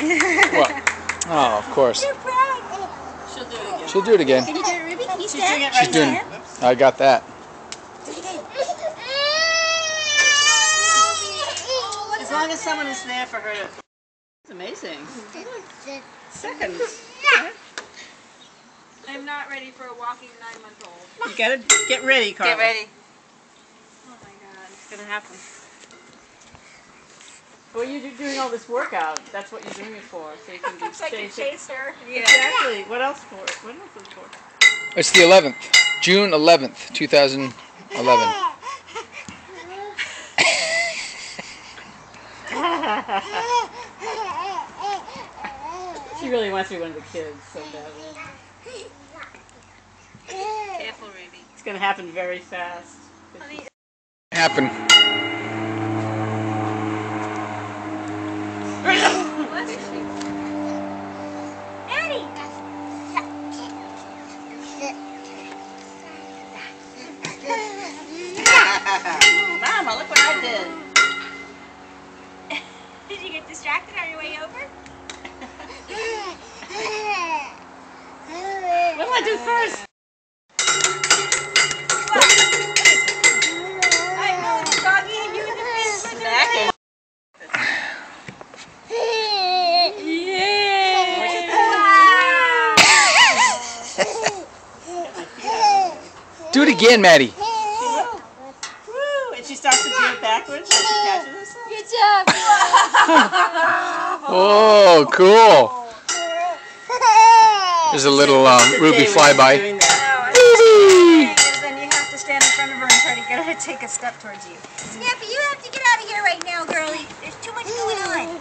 what? Oh, of course. She'll do it again. She'll do it again. Can you do it, Ruby? Can you She's stand? doing it She's right doing. now. I got that. Do it again. As long as someone is there for her to. It's amazing. Seconds. I'm not ready for a walking nine-month-old. You gotta get ready, Carla. Get ready. Oh my god. It's gonna happen. Well, you're doing all this workout. That's what you're doing it for, so you can be Looks like stay you fit. chased her. Exactly. What else for? What else is it for? It's the 11th, June 11th, 2011. She really wants to be one of the kids so badly. Careful, Ruby. It's gonna happen very fast. Happen. Get distracted on your way over? What do I do first? I know it's doggy and you in the face with Back it. Do it again, Maddy. Woo! And she starts to do it backwards so she catches herself. Good job. Oh, cool. There's a little uh, Ruby day when you're flyby. doing that. then you have to stand in front of her and try to get her to take a step towards you. Snappy, you have to get out of here right now, girlie. There's too much going on.